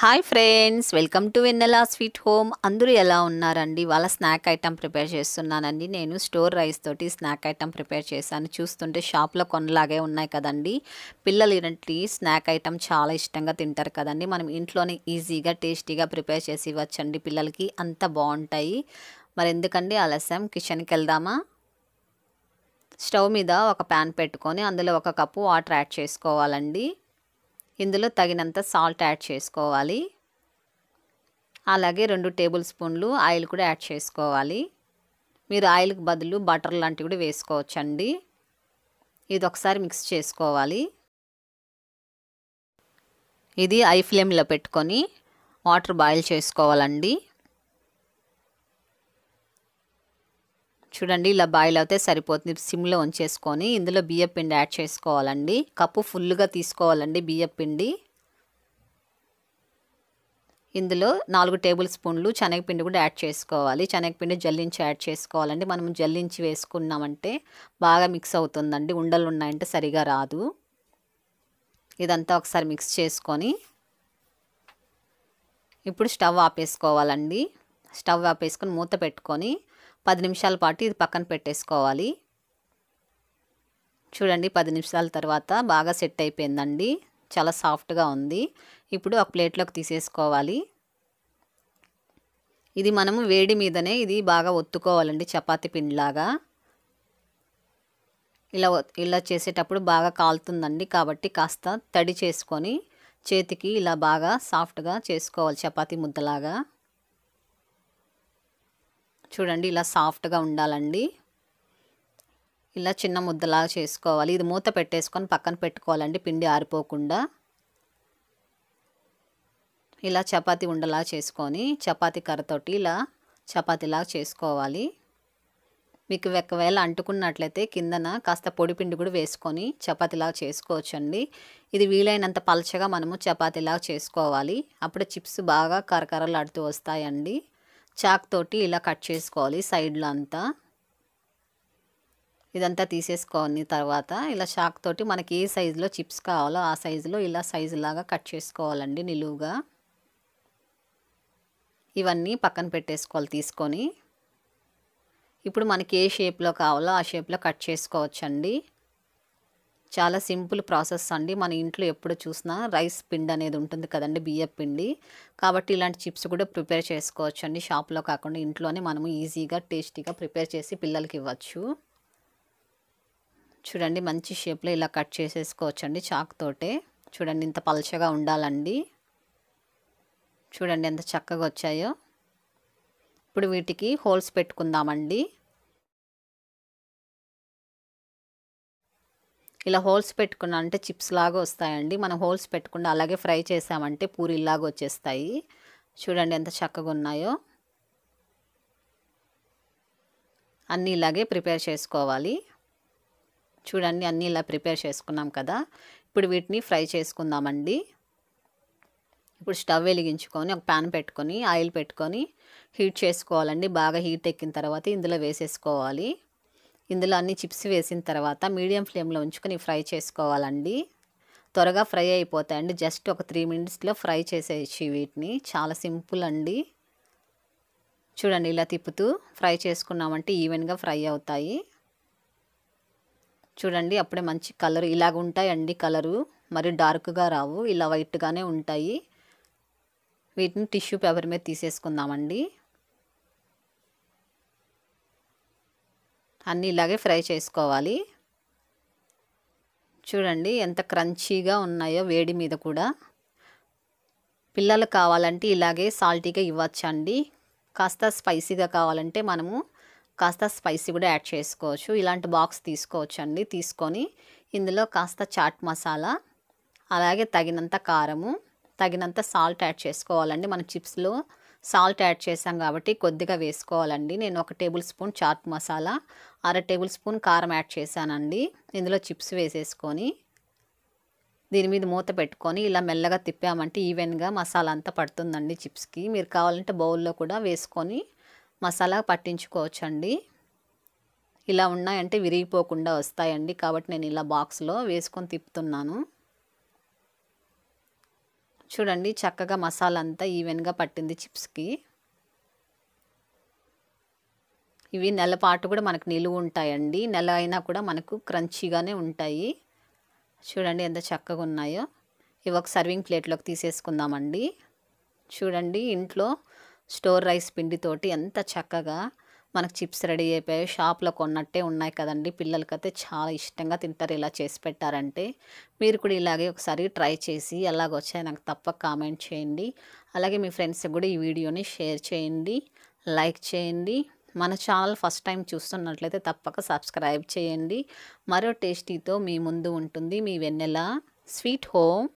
Hi friends welcome to Vennela sweet home. అందరూ ఎలా ఉన్నారండి? వాళ్ళ స్నాక్ ఐటమ్ ప్రిపేర్ చేస్తున్నానండి. నేను స్టోర్ రైస్ తోటి స్నాక్ ఐటమ్ ప్రిపేర్ చేశాను. చూస్తుంటే షాప్లో కొనలాగే ఉన్నాయి కదండి. పిల్లలు ఇలాంటి స్నాక్ ఐటమ్ చాలా ఇష్టంగా తింటారు కదండి. మనం ఇంట్లోనే ఈజీగా టేస్టీగా ప్రిపేర్ చేసి ఇవ్వచ్చండి పిల్లలకి. అంత బాగుంటాయి. మరి ఎందుకండి ఆలస్యం? కిచెన్కి వెళ్దామా? స్టవ్ మీద ఒక ప్యాన్ పెట్టుకొని అందులో ఒక కప్పు వాటర్ యాడ్ చేసుకోవాలండి. ఇందులో తగినంత సాల్ట్ యాడ్ చేసుకోవాలి. అలాగే రెండు టేబుల్ స్పూన్లు ఆయిల్ కూడా యాడ్ చేసుకోవాలి. మీరు ఆయిల్కి బదులు బటర్ లాంటివి కూడా వేసుకోవచ్చండి. ఇది ఒకసారి మిక్స్ చేసుకోవాలి. ఇది ఐ ఫ్లేమ్లో పెట్టుకొని వాటర్ బాయిల్ చేసుకోవాలండి. చూడండి ఇలా బాయిల్ అయితే సరిపోతుంది. సిమ్లో ఉంచేసుకొని ఇందులో బియ్య పిండి యాడ్ చేసుకోవాలండి. కప్పు ఫుల్గా తీసుకోవాలండి బియ్య పిండి. ఇందులో నాలుగు టేబుల్ స్పూన్లు శనగపిండి కూడా యాడ్ చేసుకోవాలి. శనగపిండి జల్లించి యాడ్ చేసుకోవాలండి. మనం జల్లించి వేసుకున్నామంటే బాగా మిక్స్ అవుతుందండి. ఉండలు ఉన్నాయంటే సరిగా రాదు. ఇదంతా ఒకసారి మిక్స్ చేసుకొని ఇప్పుడు స్టవ్ ఆపేసుకోవాలండి. స్టవ్ ఆపేసుకొని మూత పెట్టుకొని పది నిమిషాల పాటు ఇది పక్కన పెట్టేసుకోవాలి. చూడండి పది నిమిషాల తర్వాత బాగా సెట్ అయిపోయిందండి. చాలా సాఫ్ట్గా ఉంది. ఇప్పుడు ఒక ప్లేట్లోకి తీసేసుకోవాలి. ఇది మనము వేడి మీదనే ఇది బాగా ఒత్తుకోవాలండి చపాతి పిండిలాగా. ఇలా ఇలా చేసేటప్పుడు బాగా కాలుతుందండి కాబట్టి కాస్త తడి చేసుకొని చేతికి ఇలా బాగా సాఫ్ట్గా చేసుకోవాలి చపాతీ ముద్దలాగా. చూడండి ఇలా సాఫ్ట్గా ఉండాలండి. ఇలా చిన్న ముద్దలాగా చేసుకోవాలి. ఇది మూత పెట్టేసుకొని పక్కన పెట్టుకోవాలండి పిండి ఆరిపోకుండా. ఇలా చపాతీ ఉండలా చేసుకొని చపాతి కర్రతోటి ఇలా చపాతీలాగా చేసుకోవాలి. మీకు ఒకవేళ అంటుకున్నట్లయితే కిందన కాస్త పొడి పిండి కూడా వేసుకొని చపాతీలాగా చేసుకోవచ్చండి. ఇది వీలైనంత పలచగా మనము చపాతీలాగా చేసుకోవాలి. అప్పుడు చిప్స్ బాగా కరకరలాడుతూ వస్తాయండి. చాక్ తోటి ఇలా కట్ చేసుకోవాలి సైడ్లో అంతా. ఇదంతా తీసేసుకొని తర్వాత ఇలా చాక్ తోటి మనకి ఏ సైజులో చిప్స్ కావాలో ఆ సైజులో ఇలా సైజు లాగా కట్ చేసుకోవాలండి నిలువుగా. ఇవన్నీ పక్కన పెట్టేసుకోవాలి తీసుకొని. ఇప్పుడు మనకి ఏ షేప్లో కావాలో ఆ షేప్లో కట్ చేసుకోవచ్చండి. చాలా సింపుల్ ప్రాసెస్ అండి. మన ఇంట్లో ఎప్పుడు చూసినా రైస్ పిండి అనేది ఉంటుంది కదండి బియ్య పిండి. కాబట్టి ఇలాంటి చిప్స్ కూడా ప్రిపేర్ చేసుకోవచ్చు అండి షాప్లో కాకుండా ఇంట్లోనే మనము ఈజీగా టేస్టీగా ప్రిపేర్ చేసి పిల్లలకి ఇవ్వచ్చు. చూడండి మంచి షేప్లో ఇలా కట్ చేసేసుకోవచ్చండి అండి చాక్తోటే. చూడండి ఇంత పలచగా ఉండాలండి. చూడండి ఎంత చక్కగా వచ్చాయో. ఇప్పుడు వీటికి హోల్స్ పెట్టుకుందామండి. ఇలా హోల్స్ పెట్టుకున్నా అంటే చిప్స్ లాగా వస్తాయండి. మనం హోల్స్ పెట్టకుండా అలాగే ఫ్రై చేసామంటే పూరీలాగా వచ్చేస్తాయి. చూడండి ఎంత చక్కగా ఉన్నాయో. అన్నీ ఇలాగే ప్రిపేర్ చేసుకోవాలి. చూడండి అన్నీ ఇలా ప్రిపేర్ చేసుకున్నాం కదా. ఇప్పుడు వీటిని ఫ్రై చేసుకుందామండి. ఇప్పుడు స్టవ్ వెలిగించుకొని ఒక ప్యాన్ పెట్టుకొని ఆయిల్ పెట్టుకొని హీట్ చేసుకోవాలండి. బాగా హీట్ ఎక్కిన తర్వాత ఇందులో వేసేసుకోవాలి. ఇందులో అన్ని చిప్స్ వేసిన తర్వాత మీడియం ఫ్లేమ్లో ఉంచుకొని ఫ్రై చేసుకోవాలండి. త్వరగా ఫ్రై అయిపోతాయండి జస్ట్ ఒక త్రీ మినిట్స్లో ఫ్రై చేసేసి వీటిని. చాలా సింపుల్ అండి. చూడండి ఇలా తిప్పుతూ ఫ్రై చేసుకున్నామంటే ఈవెన్గా ఫ్రై అవుతాయి. చూడండి అప్పుడే మంచి కలర్ ఇలాగ ఉంటాయండి కలరు. మరి డార్క్గా రావు ఇలా వైట్గానే ఉంటాయి. వీటిని టిష్యూ పేపర్ మీద తీసేసుకుందామండి. అన్నీ ఇలాగే ఫ్రై చేసుకోవాలి. చూడండి ఎంత క్రంచీగా ఉన్నాయో వేడి మీద కూడా. పిల్లలు కావాలంటే ఇలాగే సాల్టీగా ఇవ్వచ్చండి. కాస్త స్పైసీగా కావాలంటే మనము కాస్త స్పైసీ కూడా యాడ్ చేసుకోవచ్చు. ఇలాంటి బాక్స్ తీసుకోవచ్చు అండి తీసుకొని ఇందులో కాస్త చాట్ మసాలా అలాగే తగినంత కారము తగినంత సాల్ట్ యాడ్ చేసుకోవాలండి. మన చిప్స్లో సాల్ట్ యాడ్ చేసాం కాబట్టి కొద్దిగా వేసుకోవాలండి. నేను ఒక టేబుల్ స్పూన్ చాట్ మసాలా అర టేబుల్ స్పూన్ కారం యాడ్ చేశానండి. ఇందులో చిప్స్ వేసేసుకొని దీని మీద మూత పెట్టుకొని ఇలా మెల్లగా తిప్పామంటే ఈవెన్గా మసాలా అంతా పడుతుందండి చిప్స్కి. మీరు కావాలంటే బౌల్లో కూడా వేసుకొని మసాలా పట్టించుకోవచ్చండి. ఇలా ఉన్నాయంటే విరిగిపోకుండా వస్తాయండి కాబట్టి నేను ఇలా బాక్స్లో వేసుకొని తిప్పుతున్నాను. చూడండి చక్కగా మసాలా అంతా ఈవెన్గా పట్టింది చిప్స్కి. ఇవి నెల పాటు కూడా మనకు నిలువ ఉంటాయండి. నెల అయినా కూడా మనకు క్రంచీగానే ఉంటాయి. చూడండి ఎంత చక్కగా ఉన్నాయో. ఇవి ఒక సర్వింగ్ ప్లేట్లోకి తీసేసుకుందామండి. చూడండి ఇంట్లో స్టోర్ రైస్ పిండితోటి ఎంత చక్కగా మనకు చిప్స్ రెడీ అయిపోయాయి. షాప్లో కొన్నట్టే ఉన్నాయి కదండి. పిల్లలకైతే చాలా ఇష్టంగా తింటారు. ఇలా చేసి పెట్టారంటే మీరు కూడా ఇలాగే ఒకసారి ట్రై చేసి ఎలాగొచ్చాయి నాకు తప్పక కామెంట్ చేయండి. అలాగే మీ ఫ్రెండ్స్కి కూడా ఈ వీడియోని షేర్ చేయండి. లైక్ చేయండి. మన ఛానల్ ఫస్ట్ టైం చూస్తున్నట్లయితే తప్పక సబ్స్క్రైబ్ చేయండి. మరో టేస్టీతో మీ ముందు ఉంటుంది మీ వెన్నెల. Sweet home.